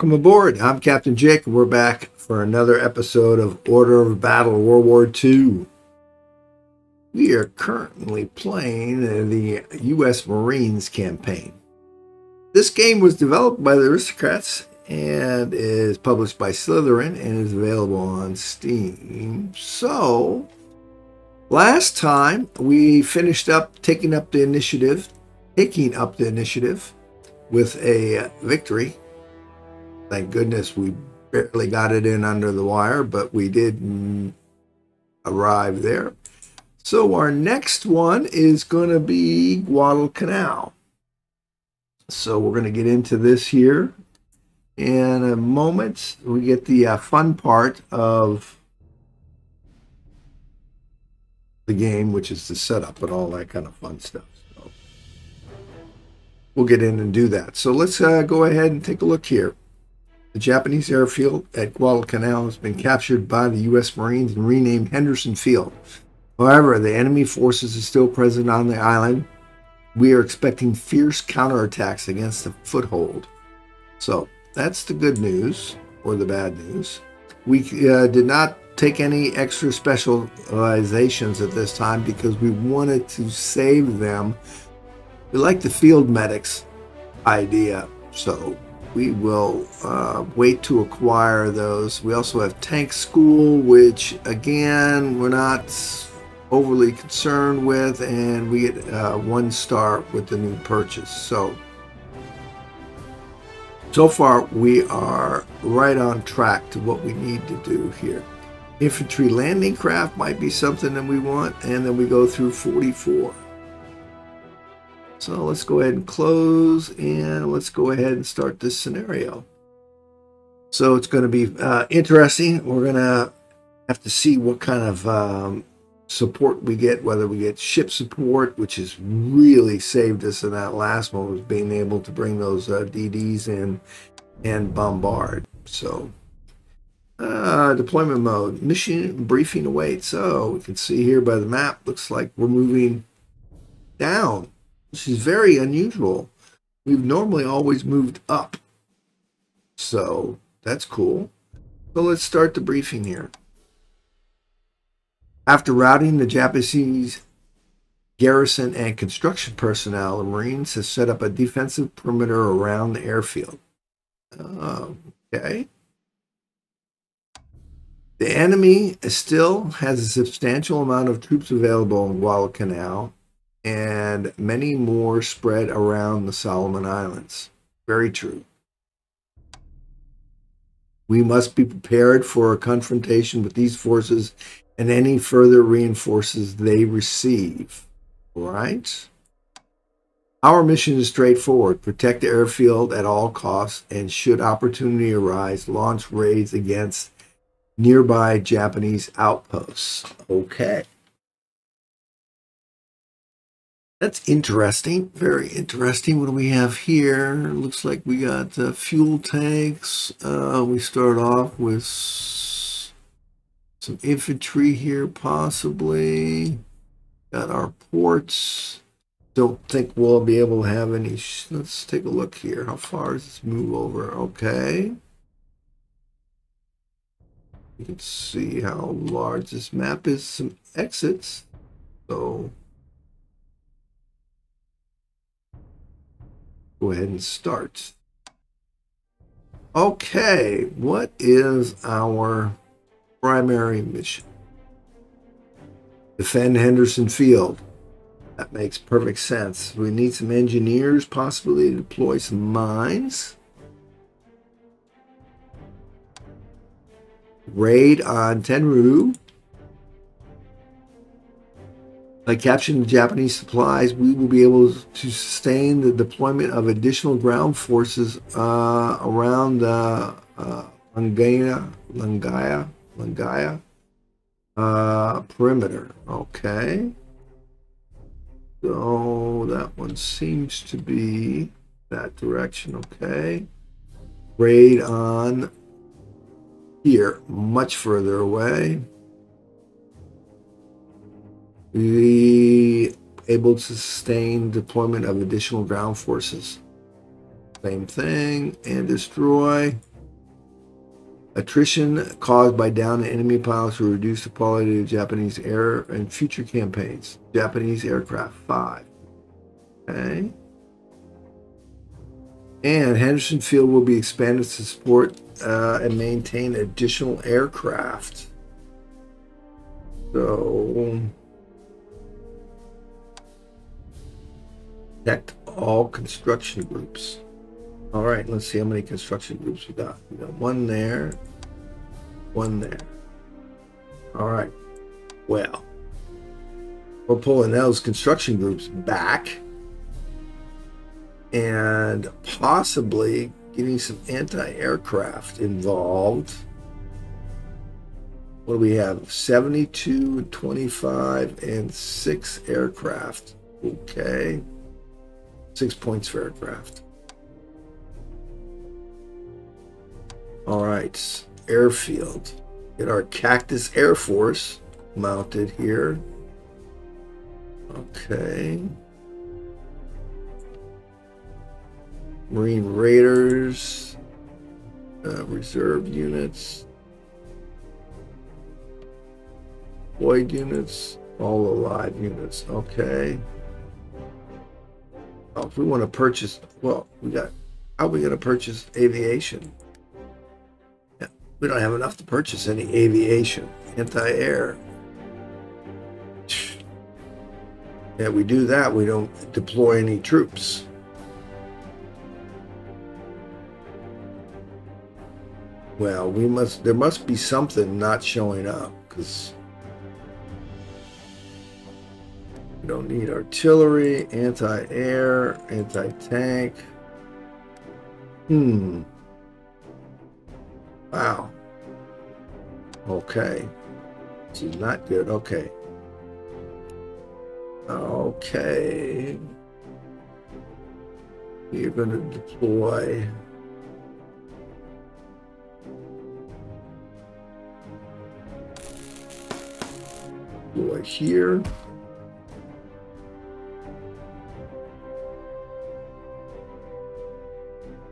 Welcome aboard. I'm Captain Jake, we're back for another episode of Order of Battle World War II. We are currently playing the U.S. Marines campaign. This game was developed by the Artistocrats and is published by Slitherine and is available on Steam. So, last time we finished up taking up the initiative, taking up the initiative with a victory Thank goodness we barely got it in under the wire, but we did arrive there. So our next one is going to be Guadalcanal. So we're going to get into this here in a moment. We get the uh, fun part of the game, which is the setup and all that kind of fun stuff. We'll get in and do that. So let's uh, go ahead and take a look here. The Japanese airfield at Guadalcanal has been captured by the U.S. Marines and renamed Henderson Field. However, the enemy forces are still present on the island. We are expecting fierce counterattacks against the foothold. So that's the good news, or the bad news. We uh, did not take any extra specializations at this time because we wanted to save them. We like the field medics idea, so we will uh, wait to acquire those. We also have Tank School, which again, we're not overly concerned with, and we get uh, one star with the new purchase. So, so far we are right on track to what we need to do here. Infantry landing craft might be something that we want, and then we go through 44. So let's go ahead and close and let's go ahead and start this scenario. So it's going to be uh, interesting. We're going to have to see what kind of um, support we get, whether we get ship support, which has really saved us in that last one, was being able to bring those uh, DDs in and bombard. So uh, deployment mode, mission briefing awaits. So we can see here by the map, looks like we're moving down is very unusual. We've normally always moved up. So that's cool. So let's start the briefing here. After routing the Japanese garrison and construction personnel, the Marines have set up a defensive perimeter around the airfield. okay. The enemy still has a substantial amount of troops available in Guadalcanal and many more spread around the Solomon Islands. Very true. We must be prepared for a confrontation with these forces and any further reinforces they receive. All right? Our mission is straightforward protect the airfield at all costs, and should opportunity arise, launch raids against nearby Japanese outposts. Okay. That's interesting. Very interesting. What do we have here? Looks like we got uh, fuel tanks. Uh, we start off with some infantry here, possibly. Got our ports. Don't think we'll be able to have any. Let's take a look here. How far does this move over? Okay. You can see how large this map is. Some exits. So go ahead and start. Okay, what is our primary mission? Defend Henderson Field. That makes perfect sense. We need some engineers, possibly to deploy some mines. Raid on Tenaru. By capturing Japanese supplies, we will be able to sustain the deployment of additional ground forces uh, around the uh, Langaya, Langaya, Langaya uh, perimeter. Okay. So that one seems to be that direction. Okay. Raid on here, much further away be able to sustain deployment of additional ground forces. Same thing. And destroy. Attrition caused by downed enemy pilots will reduce the quality of Japanese air and future campaigns. Japanese aircraft, five. Okay. And Henderson Field will be expanded to support uh, and maintain additional aircraft. So, protect all construction groups. All right, let's see how many construction groups we got. We got one there, one there. All right. Well, we're pulling those construction groups back and possibly getting some anti-aircraft involved. What do we have? 72, 25, and 6 aircraft. Okay. 6 points for aircraft. All right, airfield. Get our Cactus Air Force mounted here. Okay. Marine Raiders, uh, reserve units, Void units, all alive units. Okay. Oh, if we want to purchase, well, we got, how are we going to purchase aviation? We don't have enough to purchase any aviation, anti-air. Yeah, we do that, we don't deploy any troops. Well, we must. There must be something not showing up because don't need artillery, anti-air, anti-tank. Hmm. Wow. Okay. Is not good. Okay. Okay. You're going to deploy Boy here.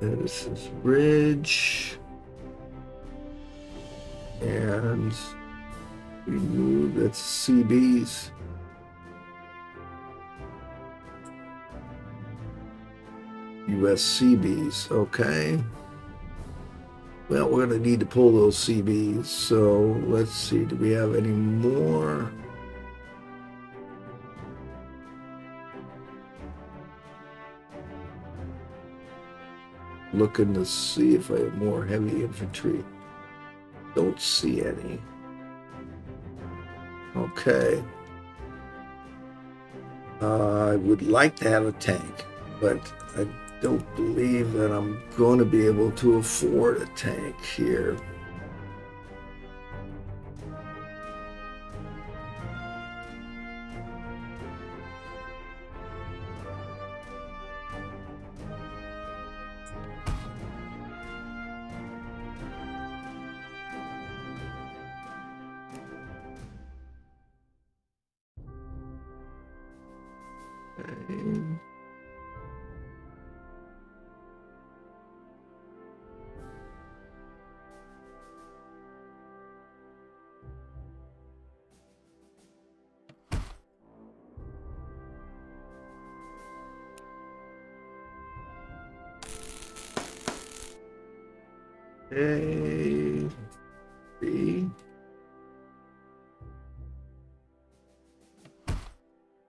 This is Ridge. And we move, that's CBs. US CBs, okay. Well, we're going to need to pull those CBs. So let's see, do we have any more? Looking to see if I have more heavy infantry. Don't see any. Okay. Uh, I would like to have a tank, but I don't believe that I'm going to be able to afford a tank here.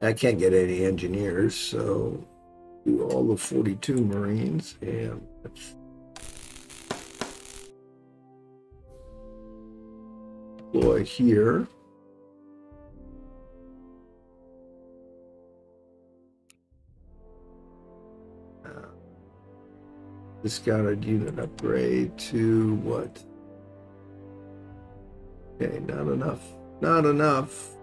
I can't get any engineers, so do all the 42 Marines and deploy here. Uh, Discounted unit upgrade to what? Okay, not enough. Not enough.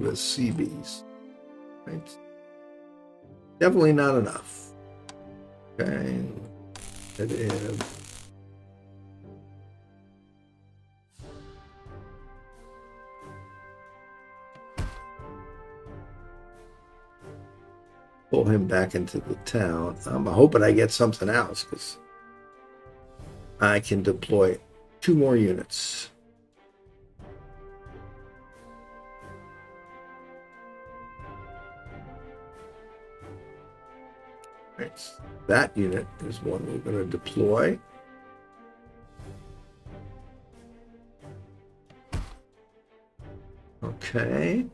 With CBs. Right? Definitely not enough. Okay. It is. pull him back into the town. Um, I'm hoping I get something else because I can deploy two more units. That unit is one we're going to deploy. Okay.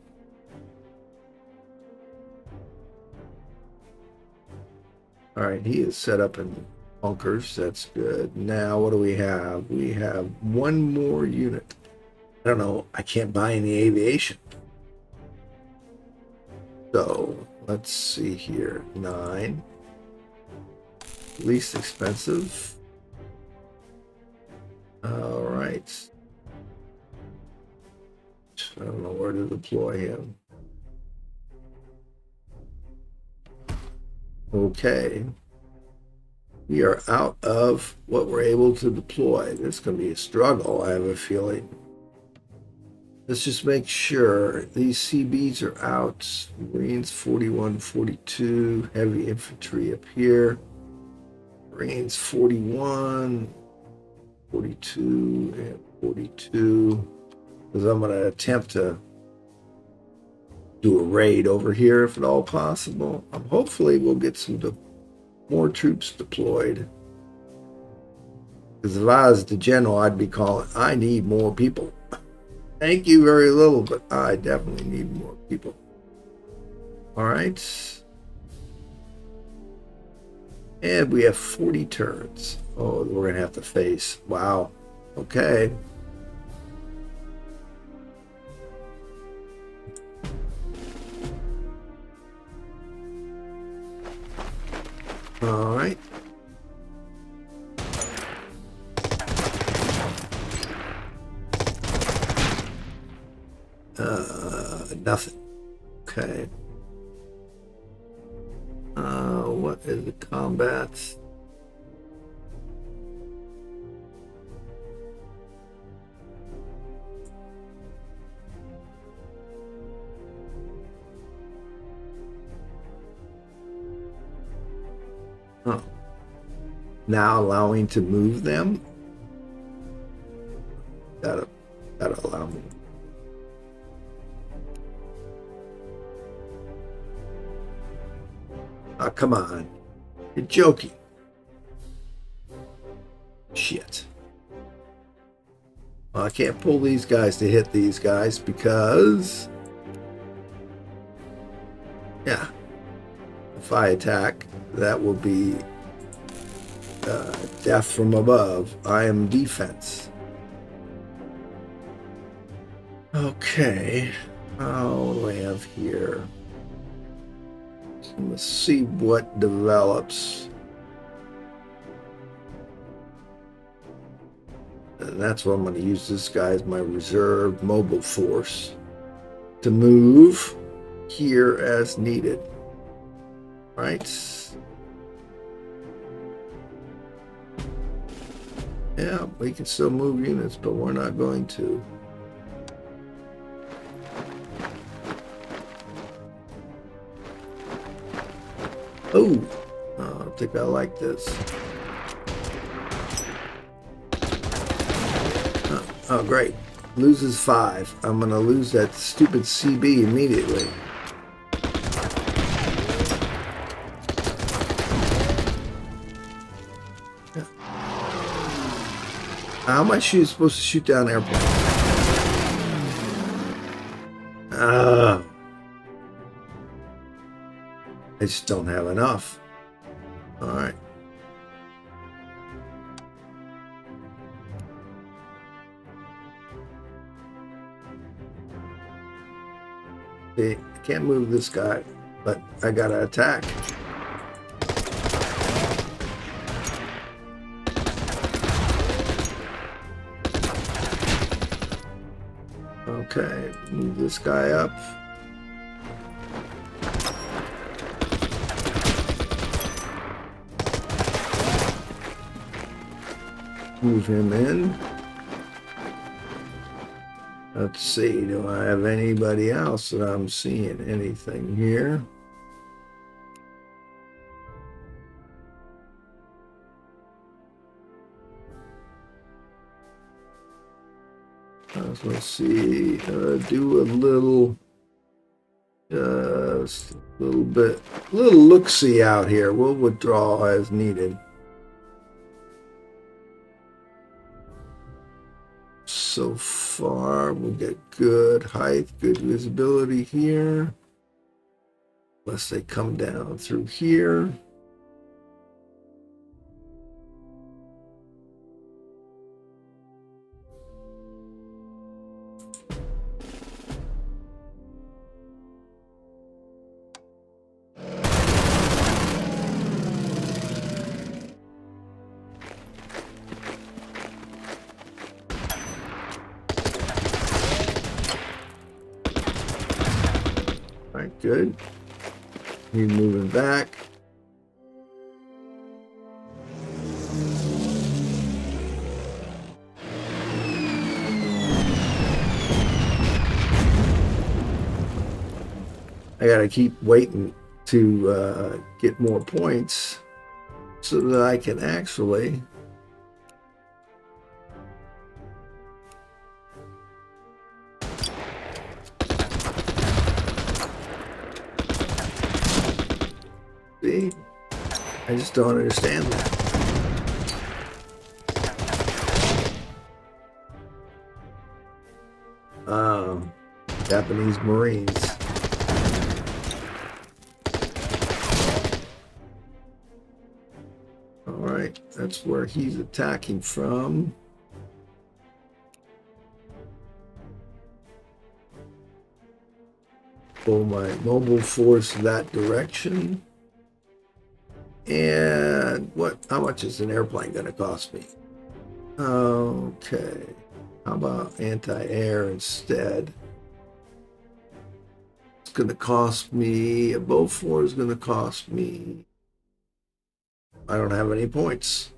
All right, he is set up in bunkers. That's good. Now, what do we have? We have one more unit. I don't know. I can't buy any aviation. So, let's see here. Nine. Least expensive. All right. I don't know where to deploy him. Okay. We are out of what we're able to deploy. This is going to be a struggle, I have a feeling. Let's just make sure these CBs are out. Marines 41, 42, heavy infantry up here. Marines 41, 42, and 42 because I'm going to attempt to do a raid over here if at all possible. Um, hopefully we'll get some more troops deployed. Because if I was the general, I'd be calling, I need more people. Thank you very little, but I definitely need more people. All right. And we have 40 turns. Oh, we're going to have to face. Wow. Okay. All right. Uh, nothing. Okay. Is the combat? Oh. Now allowing to move them. That'll, gotta allow me. Oh, come on. Joking. Shit. Well, I can't pull these guys to hit these guys because... Yeah. If I attack, that will be uh, death from above. I am defense. Okay. What do I have here? Let's see what develops. And that's what I'm going to use this guy as my reserve mobile force to move here as needed. Right. Yeah, we can still move units, but we're not going to. Oh, I don't think I like this. Oh, great. Loses five. I'm going to lose that stupid CB immediately. How am I supposed to shoot down airplanes? Uh, I just don't have enough. Can't move this guy, but I gotta attack. Okay, move this guy up. Move him in. Let's see, do I have anybody else that I'm seeing anything here? Let's see, uh, do a little, uh, just a little bit, little look-see out here. We'll withdraw as needed. So far, we'll get good height, good visibility here. Unless they come down through here. Back. I gotta keep waiting to uh, get more points so that I can actually I just don't understand that. Um, Japanese Marines. All right, that's where he's attacking from. Pull my mobile force that direction. And what? How much is an airplane going to cost me? Okay. How about anti-air instead? It's going to cost me, a Beaufort is going to cost me, I don't have any points.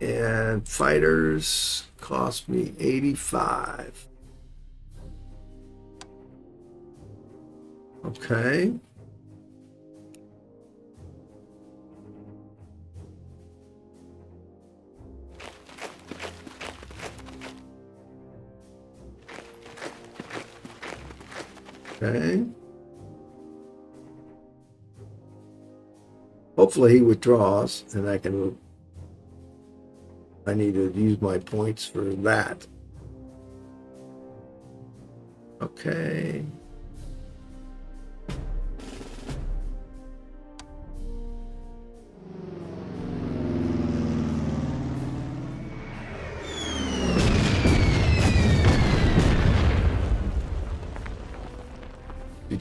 And fighters cost me 85. Okay. Okay. Hopefully he withdraws and I can I need to use my points for that. Okay.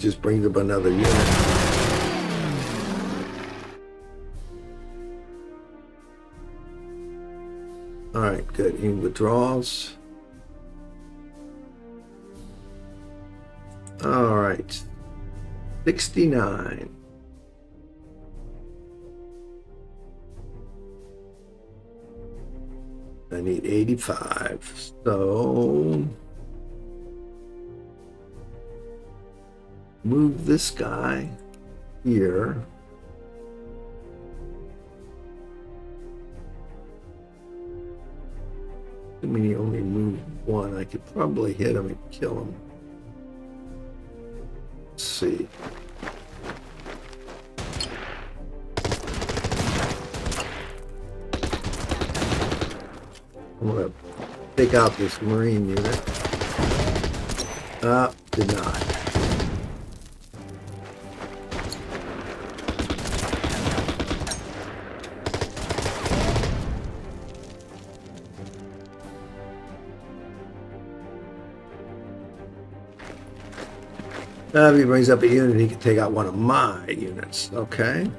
Just brings up another unit. All right, good. He withdraws. All right. 69. I need 85. So move this guy here. I mean, he only moved one. I could probably hit him and kill him. Let's see. I'm gonna take out this Marine unit. Uh, did not. Uh, if he brings up a unit, he can take out one of my units. Okay.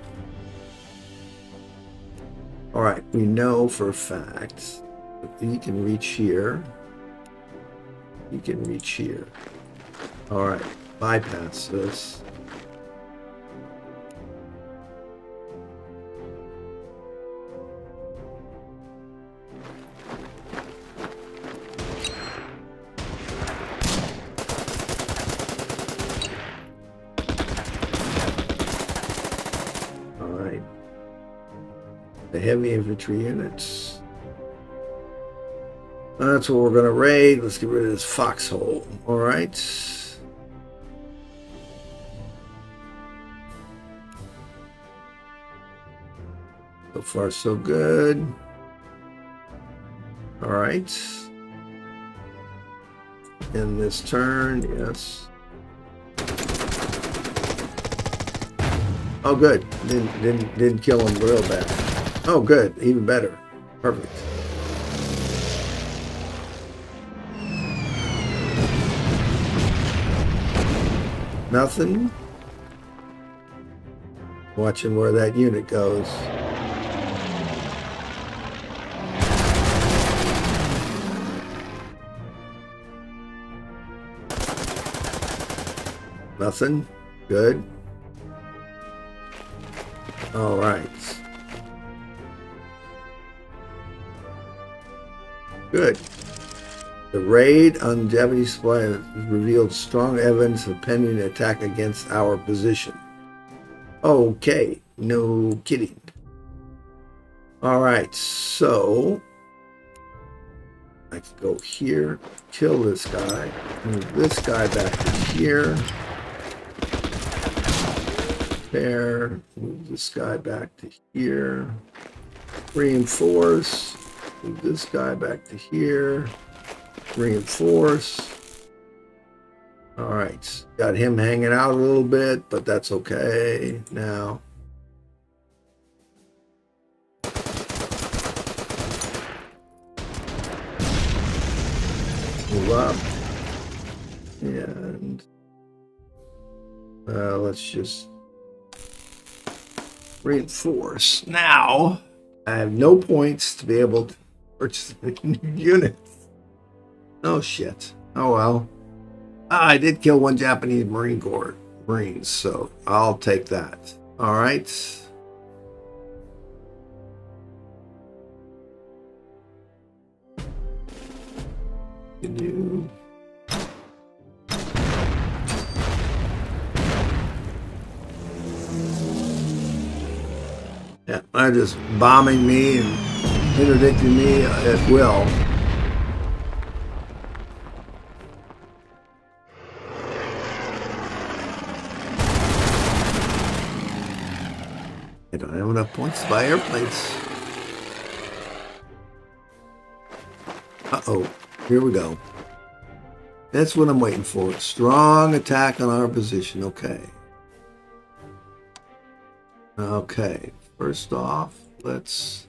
All right, we know for a fact that he can reach here. He can reach here. All right, bypass this. Infantry units. That's what we're going to raid. Let's get rid of this foxhole. All right. So far, so good. All right. In this turn, yes. Oh, good. Didn't didn't didn't kill him real bad. Oh, good. Even better. Perfect. Nothing. Watching where that unit goes. Nothing. Good. All right. Good. The raid on Japanese supply revealed strong evidence of pending attack against our position. Okay, no kidding. All right, so I can go here, kill this guy, move this guy back to here. There, move this guy back to here. Reinforce, move this guy back to here. Reinforce. All right, got him hanging out a little bit, but that's okay now. Move up. And uh, let's just reinforce. Now, I have no points to be able to purchase a new unit. Oh shit. Oh well. Ah, I did kill one Japanese Marine Corps Marines, so I'll take that. All right. Yeah, they're just bombing me and interdicting me at will. I don't have enough points to buy airplanes. Uh-oh. Here we go. That's what I'm waiting for. Strong attack on our position. Okay. Okay. First off, let's...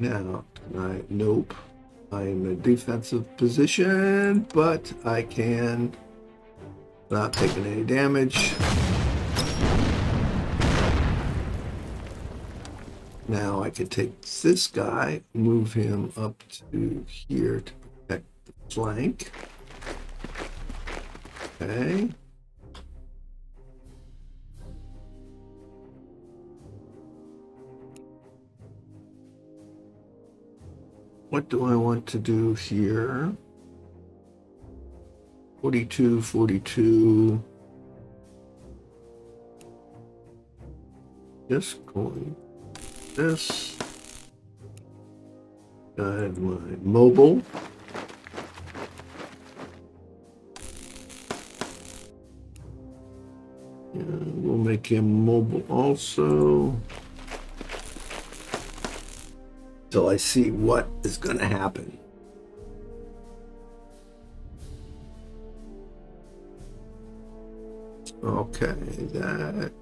now, I, nope. I'm in a defensive position, but I can not taking any damage. Now I can take this guy, move him up to here to protect the flank. Okay. What do I want to do here? 42, 42. Just going this. My mobile. And we'll make him mobile also. Till I see what is going to happen. Okay, that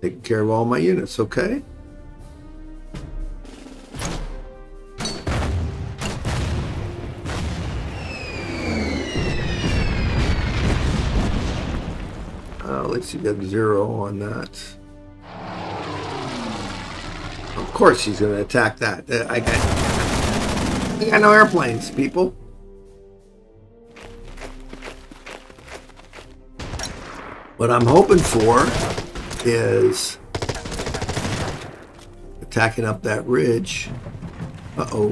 taking care of all my units, okay? Uh, you got zero on that course she's going to attack that. Uh, I got, I got no airplanes, people. What I'm hoping for is attacking up that ridge. Uh-oh.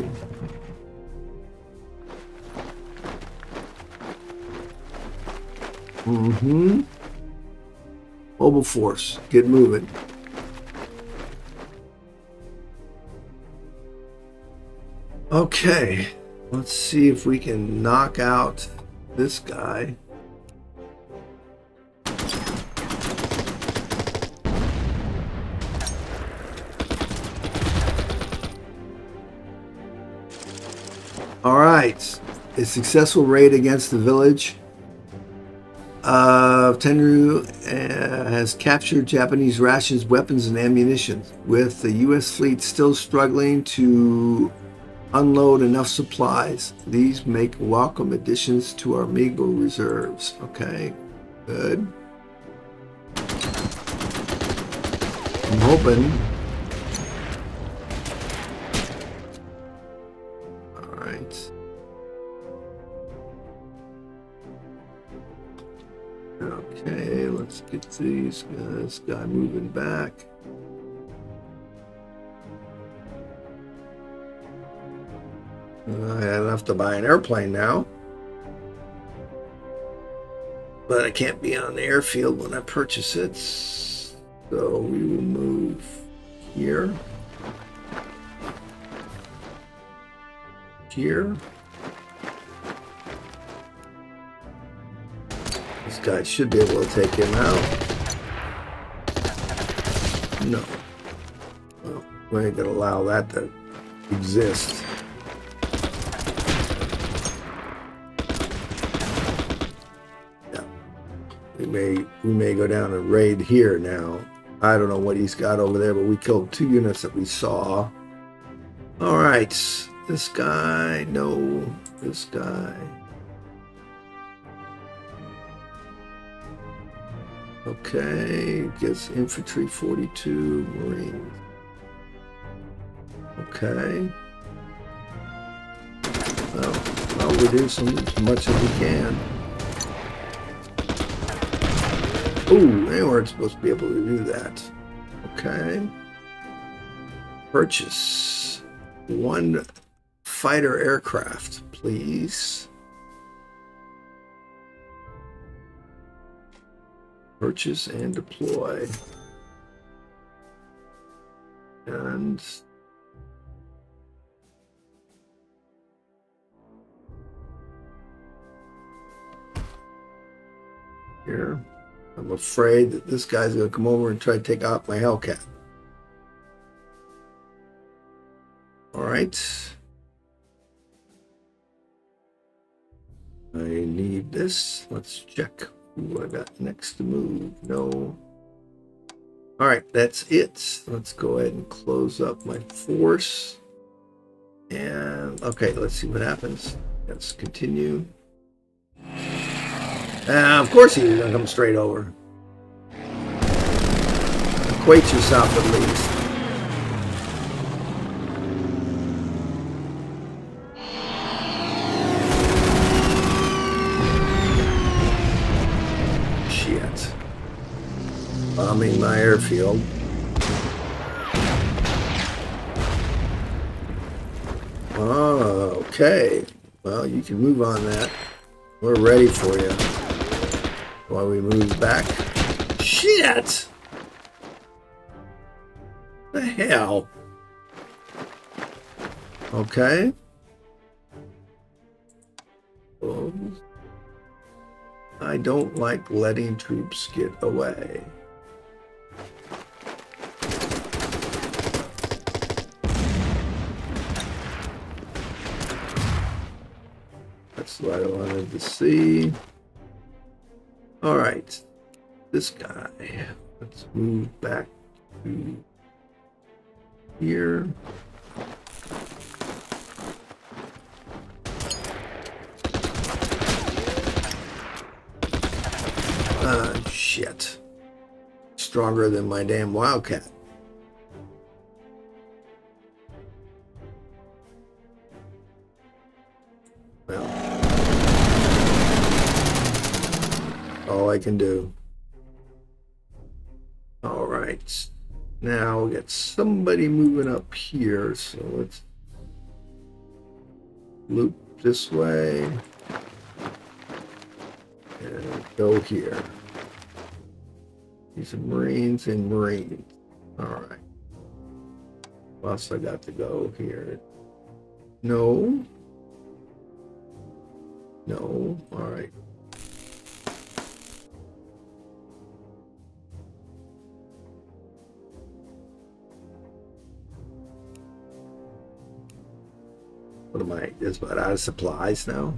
Mm-hmm. Mobile force, get moving. Okay, let's see if we can knock out this guy. All right, a successful raid against the village of Tenaru uh, has captured Japanese rations, weapons, and ammunition, with the U.S. fleet still struggling to unload enough supplies. These make welcome additions to our meager reserves. Okay, good. I'm hoping Okay, let's get these guys, guy moving back. I have enough to buy an airplane now. But I can't be on the airfield when I purchase it. So we will move here. Here. This guy should be able to take him out. No. Well, we ain't gonna allow that to exist. We may we may go down and raid here now. I don't know what he's got over there, but we killed two units that we saw. All right, this guy, no, this guy. Okay, gets infantry 42, marines. Okay. Well, I'll reduce them as much as we can. Ooh, they weren't supposed to be able to do that. Okay. Purchase one fighter aircraft, please. Purchase and deploy. And here. I'm afraid that this guy's going to come over and try to take out my Hellcat. All right. I need this. Let's check. Ooh, I got next to move. No. All right, that's it. Let's go ahead and close up my force. And okay, let's see what happens. Let's continue. Uh, of course he's gonna come straight over. Equate yourself at least. Shit. Bombing my airfield. Oh, okay. Well, you can move on that. We're ready for you. While we move back. Shit! The hell? Okay. Um, I don't like letting troops get away. That's what I wanted to see. All right, this guy. Let's move back to here. Ah, shit. Stronger than my damn Wildcat. I can do. All right. Now we got somebody moving up here, so let's loop this way. And go here. These are Marines and Marines. All right. Else I got to go here? No. No. All right. What am I? Just about out of supplies now.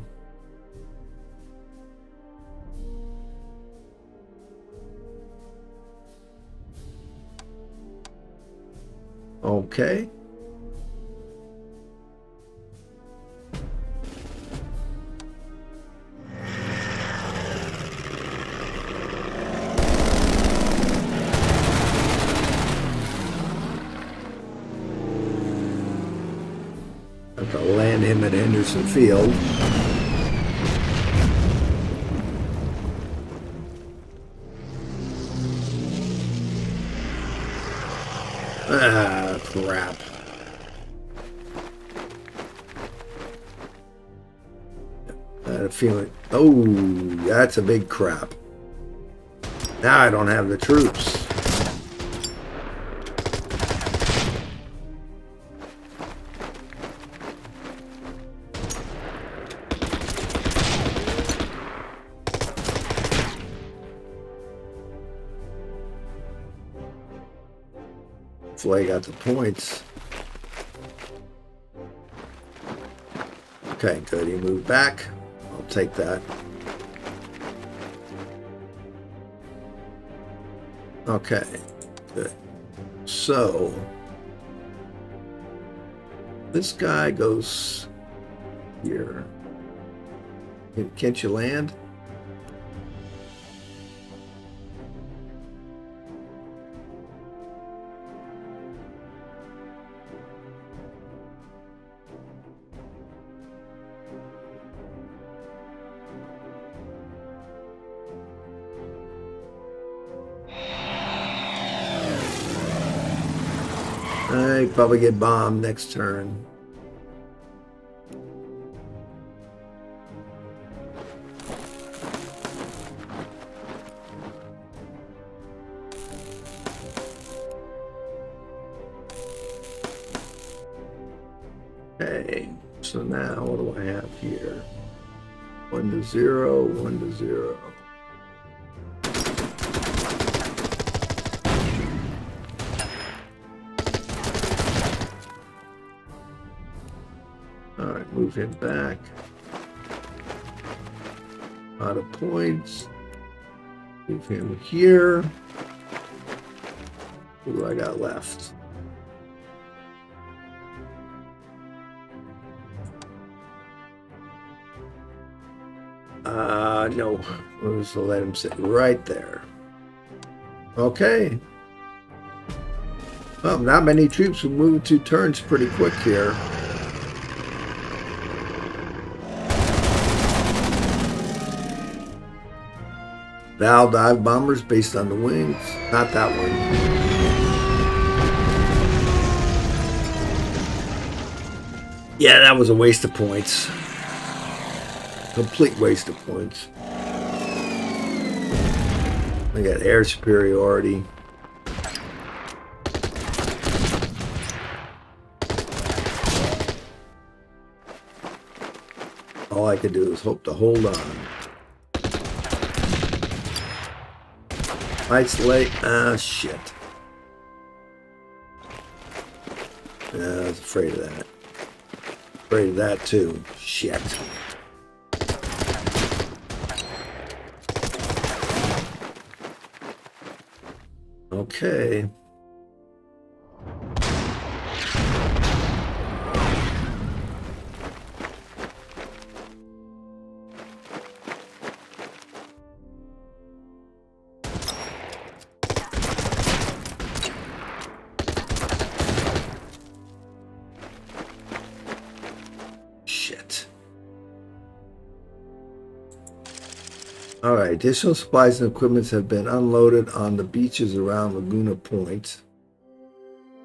Okay. Henderson Field. Ah, crap. I had a feeling. Oh, that's a big crap. Now I don't have the troops. I got the points. Okay, good. He moved back. I'll take that. Okay, good. So, this guy goes here. Can't you land? Probably get bombed next turn. Okay, so now what do I have here? One to zero, one to zero. Move him back. Out of points. Move him here. What do I got left? Uh, no. We'll just let him sit right there. Okay. Well, not many troops will move two turns pretty quick here. Val dive bombers based on the wings. Not that one. Yeah, that was a waste of points. Complete waste of points. I got air superiority. All I could do is hope to hold on. Lights late. Ah, shit. Yeah, I was afraid of that. Afraid of that too. Shit. Okay. Additional supplies and equipments have been unloaded on the beaches around Lunga Point.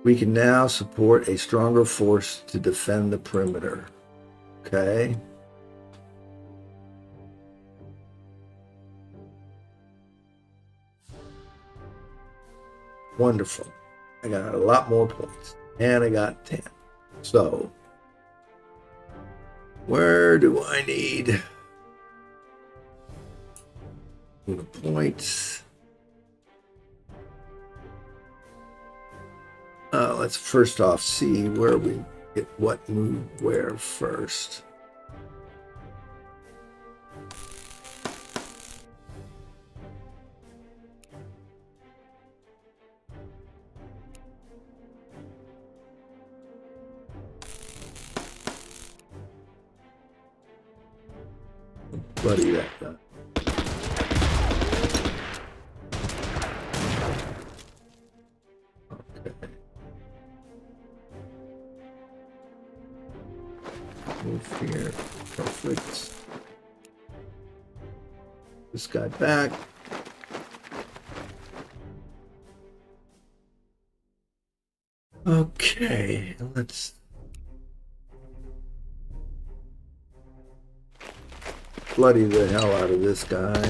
We can now support a stronger force to defend the perimeter. Okay. Wonderful. I got a lot more points. And I got 10. So, where do I need the points? Uh, let's first off see where we get what move where first. Bloody the hell out of this guy.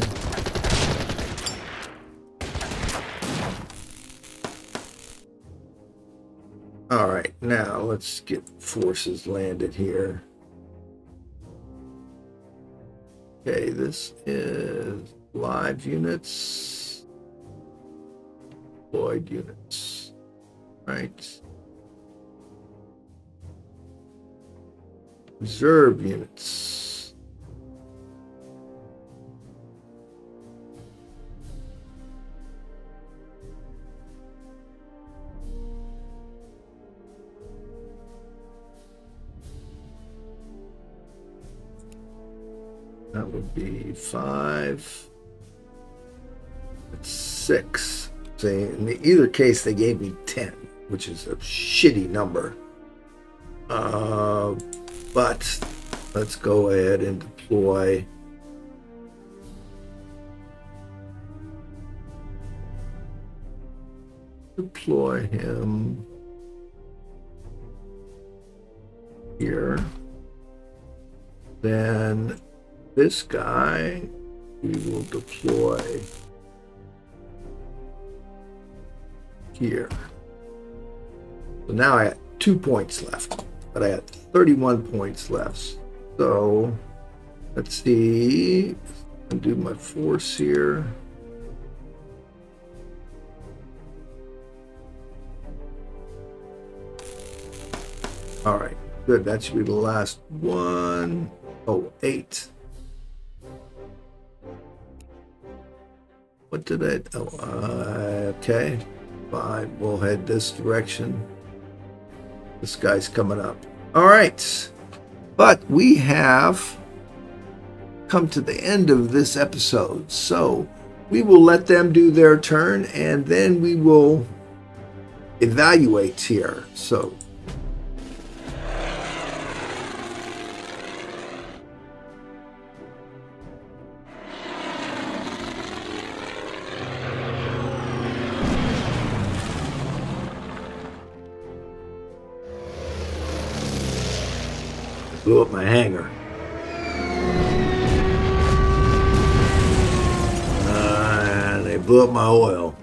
All right, now let's get forces landed here. Okay, this is live units, deployed units, right? Reserve units. That would be five. It's six. See, in either case, they gave me 10, which is a shitty number. Uh, but let's go ahead and deploy. Deploy him here. Then this guy we will deploy here. So now I have two points left, but I have 31 points left. So let's see, I'll do my force here. All right, good. That should be the last one. Oh, eight. What did I? Oh, uh, okay. Fine. We'll head this direction. This guy's coming up. All right. But we have come to the end of this episode. So we will let them do their turn and then we will evaluate here. So blew up my hangar. Uh, and they blew up my oil.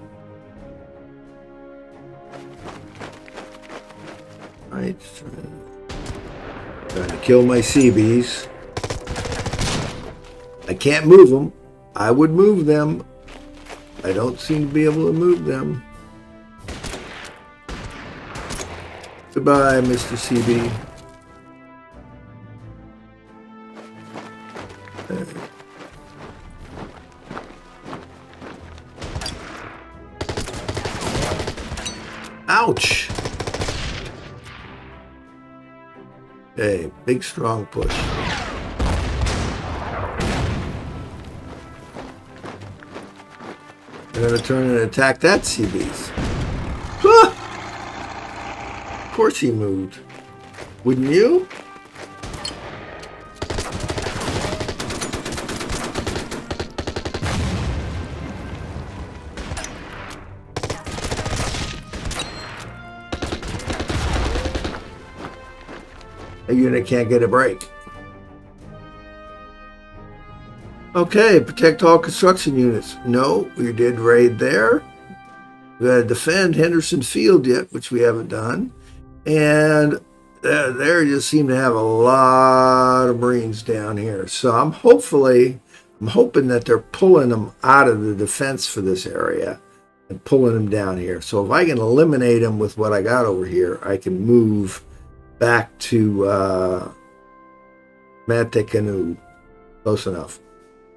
Right. Trying to kill my CBs. I can't move them. I would move them. I don't seem to be able to move them. Goodbye, Mr. Seabee. Big strong push. They're gonna turn and attack that sea beast. Of course he moved. Wouldn't you? Can't get a break. Okay, protect all construction units. No, we did raid there. We got to defend Henderson Field yet, which we haven't done. And uh, they just seem to have a lot of Marines down here. So I'm hopefully, I'm hoping that they're pulling them out of the defense for this area and pulling them down here. So if I can eliminate them with what I got over here, I can move back to uh, Mantekanu. Close enough.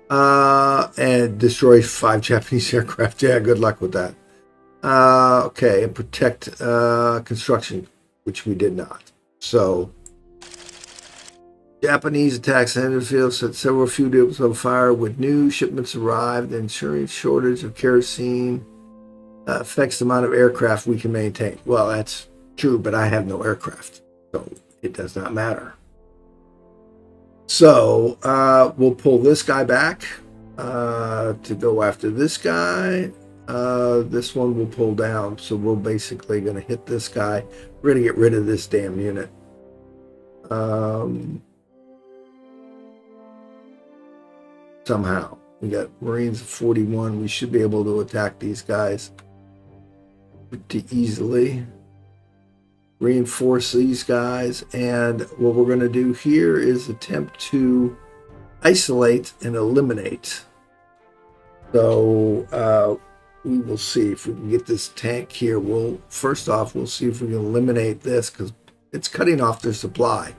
Uh, and destroy five Japanese aircraft. Yeah, good luck with that. Uh, okay, and protect uh, construction, which we did not. So, Japanese attacks Henderfield set several fuels on fire with new shipments arrived, ensuring shortage of kerosene affects the amount of aircraft we can maintain. Well, that's true, but I have no aircraft, so it does not matter. So uh, we'll pull this guy back uh, to go after this guy. Uh, this one will pull down, so we're basically going to hit this guy. We're going to get rid of this damn unit. Um, somehow. We got Marines 41. We should be able to attack these guys pretty easily. Reinforce these guys. And what we're going to do here is attempt to isolate and eliminate. So uh, we will see if we can get this tank here. We'll first off, we'll see if we can eliminate this because it's cutting off their supply.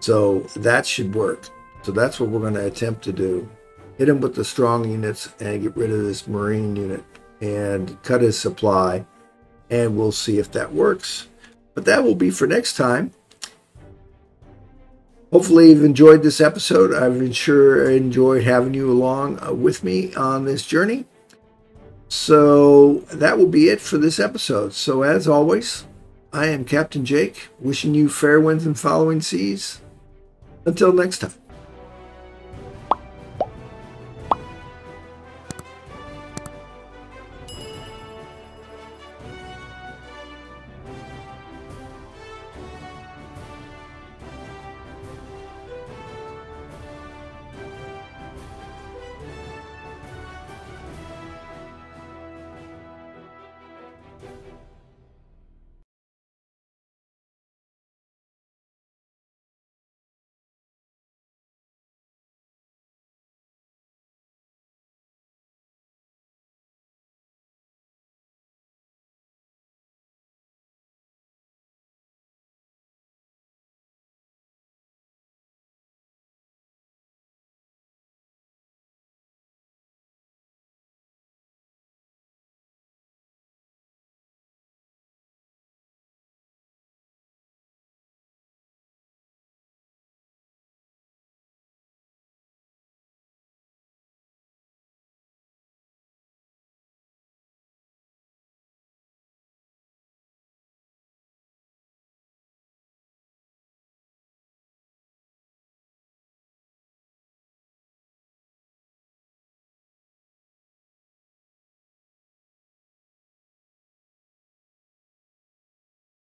So that should work. So that's what we're going to attempt to do. Hit him with the strong units and get rid of this marine unit and cut his supply. And we'll see if that works. But that will be for next time. Hopefully you've enjoyed this episode. I've sure enjoyed having you along uh, with me on this journey. So that will be it for this episode. So as always, I am Captain Jake, wishing you fair winds and following seas. Until next time.